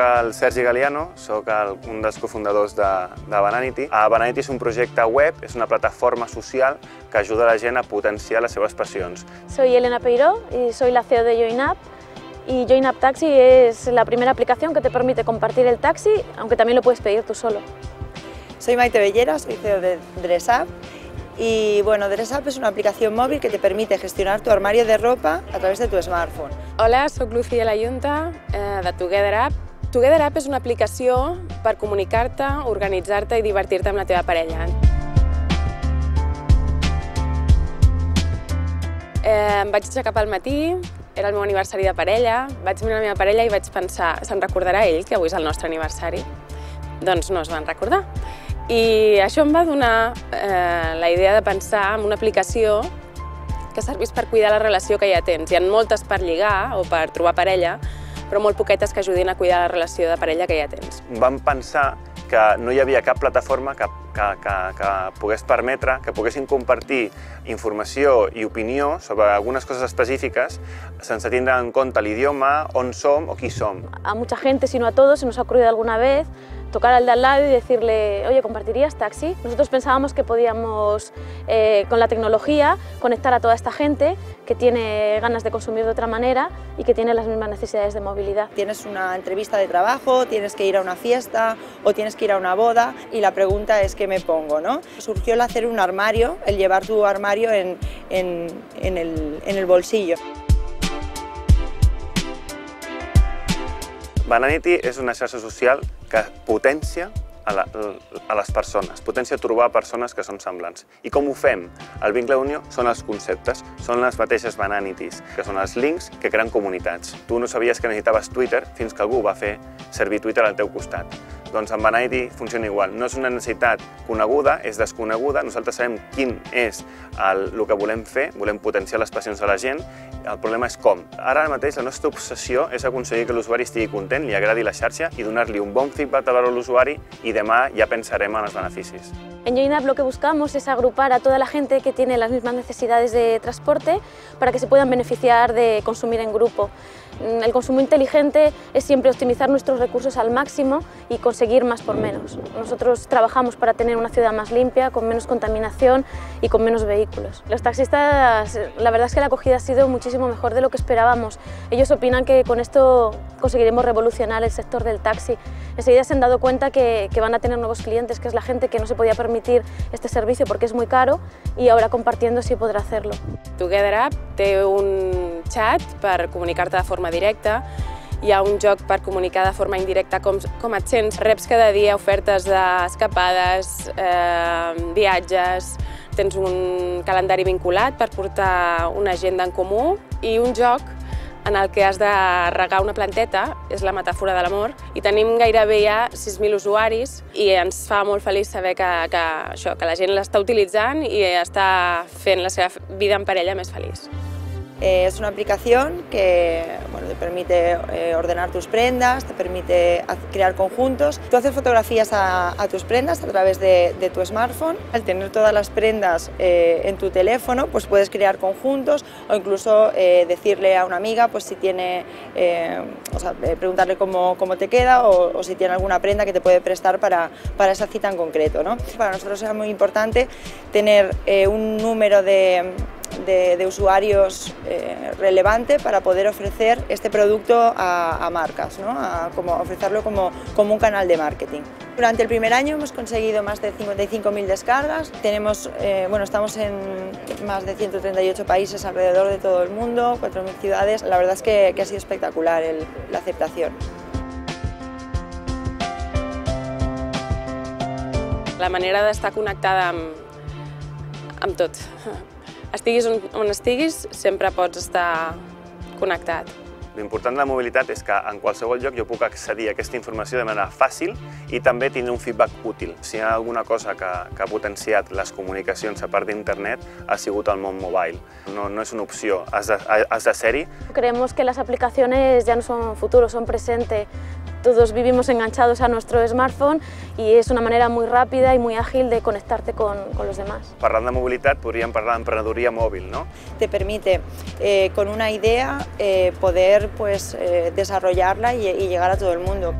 el Sergi Galiano, sóc el, un dels cofundadors de, de Bananity. A Bananity és un projecte web, és una plataforma social que ajuda a la gent a potenciar les seves passions. Soy Elena Peiró y soy la CEO de JoinUp y JoinUp Taxi es la primera aplicación que te permite compartir el taxi, aunque también lo puedes pedir tú solo. Soy Maite Bellera, soy CEO de DressUp y bueno, DressUp es una aplicación móvil que te permite gestionar tu armario de ropa a través de tu smartphone. Hola, sóc Lucy de la Junta, eh, de Together App. Together App és una aplicació per comunicar-te, organitzar-te i divertir-te amb la teva parella. Eh, em vaig aixecar pel matí, era el meu aniversari de parella, vaig mirar la meva parella i vaig pensar, se'n recordarà ell que avui és el nostre aniversari? Doncs no es van recordar. I això em va donar eh, la idea de pensar en una aplicació que servís per cuidar la relació que ja tens. Hi ha moltes per lligar o per trobar parella, però molt poquetes que ajudin a cuidar la relació de parella que ja tens. Vam pensar que no hi havia cap plataforma que, que, que, que pogués permetre que poguessin compartir informació i opinió sobre algunes coses específiques sense tindre en compte l'idioma, on som o qui som. A mucha gente, si no a todos, se nos ha ocurrido alguna vez tocar al de al lado y decirle, oye, ¿compartirías taxi? Nosotros pensábamos que podíamos, eh, con la tecnología, conectar a toda esta gente que tiene ganas de consumir de otra manera y que tiene las mismas necesidades de movilidad. Tienes una entrevista de trabajo, tienes que ir a una fiesta o tienes que ir a una boda y la pregunta es ¿qué me pongo? ¿no? Surgió el hacer un armario, el llevar tu armario en, en, en, el, en el bolsillo. Bananity és una xarxa social que potència a, la, a les persones, potència trobar persones que són semblants. I com ho fem? El vincle d'unió són els conceptes, són les mateixes bananities, que són els links que creen comunitats. Tu no sabies que necessitaves Twitter fins que algú va fer servir Twitter al teu costat. Doncs amb Bananity funciona igual. No és una necessitat coneguda, és desconeguda. Nosaltres sabem quin és el, el que volem fer, volem potenciar les passions de la gent. El problema és com. Ara mateix la nostra obsessió és aconseguir que l'usuari estigui content, li agradi la xarxa i donar-li un bon feedback a l'usuari i demà ja pensarem en els beneficis. En JoinUp lo que buscamos es agrupar a toda la gente que tiene las mismas necesidades de transporte para que se puedan beneficiar de consumir en grupo. El consumo inteligente es siempre optimizar nuestros recursos al máximo y conseguir más por menos. Nosotros trabajamos para tener una ciudad más limpia, con menos contaminación y con menos vehículos. Los taxistas, la verdad es que la acogida ha sido muchísimo mejor de lo que esperábamos. Ellos opinan que con esto conseguiremos revolucionar el sector del taxi. Enseguida se han dado cuenta que, que van a tener nuevos clientes, que es la gente que no se podía permitir este servicio porque es muy caro y ahora compartiendo sí podrá hacerlo. Together App té un chat per comunicar-te de forma directa, hi ha un joc per comunicar de forma indirecta com, com et sents. Reps cada dia ofertes d'escapades, eh, viatges, tens un calendari vinculat per portar una agenda en comú i un joc en el que has de regar una planteta, és la metàfora de l'amor, i tenim gairebé ja 6.000 usuaris i ens fa molt feliç saber que, que, això, que la gent l'està utilitzant i està fent la seva vida en parella més feliç. Eh, es una aplicación que bueno, te permite eh, ordenar tus prendas, te permite crear conjuntos. Tú haces fotografías a, tus prendas a través de, tu smartphone. Al tener todas las prendas eh, en tu teléfono, pues puedes crear conjuntos o incluso decirle a una amiga pues si tiene, o sea, preguntarle cómo, cómo te queda o, si tiene alguna prenda que te puede prestar para, para esa cita en concreto. ¿no? Para nosotros es muy importante tener un número de de, usuarios eh, relevante para poder ofrecer este producto a, marcas, ¿no? a, como ofrecerlo como, como, un canal de marketing. Durante el primer año hemos conseguido más de 55.000 descargas, Tenemos, eh, bueno, estamos en más de 138 países alrededor de todo el mundo, 4.000 ciudades, la verdad es que, ha sido espectacular la aceptación. La manera d'estar connectada amb, amb tot. Estiguis on, on estiguis, sempre pots estar connectat. L'important de la mobilitat és que en qualsevol lloc jo puc accedir a aquesta informació de manera fàcil i també tindre un feedback útil. Si hi ha alguna cosa que, que ha potenciat les comunicacions a part d'internet ha sigut el món mobile. No, no és una opció, has de, has de ser-hi. Creemos que las aplicaciones ya no son futuro, son presente. Todos vivimos enganchados a nuestro smartphone y es una manera muy rápida y muy ágil de conectarte con, con los demás. Parlant de mobilitat, podríem parlar d'emprenedoria mòbil, ¿no? Te permite, eh, con una idea, eh, poder pues, eh, desarrollarla y, y llegar a todo el mundo.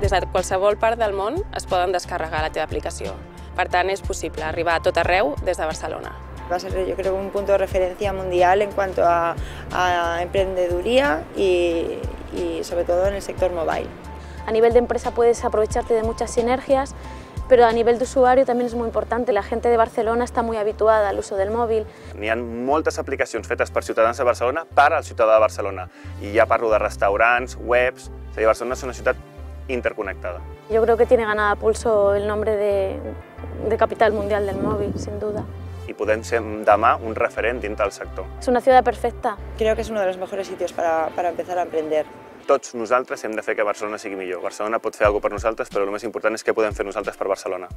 Des de qualsevol part del món es poden descarregar la teva aplicació. Per tant, és possible arribar a tot arreu des de Barcelona. Va a ser, yo creo, un punto de referencia mundial en cuanto a, a emprendeduría y, y sobre todo en el sector mobile. A nivel de empresa puedes aprovecharte de muchas sinergias, pero a nivel de usuario también es muy importante. La gente de Barcelona está muy habituada al uso del móvil. N'hi ha moltes aplicacions fetes per ciutadans de Barcelona per al ciutadà de Barcelona. I ja parlo de restaurants, webs... És a dir, Barcelona és una ciutat interconectada. Yo creo que tiene ganada pulso el nombre de, de capital mundial del móvil, sin duda. I podem ser demà un referent dins del sector. Es una ciudad perfecta. Creo que es uno de los mejores sitios para, para empezar a emprender. Tots nosaltres hem de fer que Barcelona sigui millor. Barcelona pot fer alguna per nosaltres, però el més important és què podem fer nosaltres per Barcelona.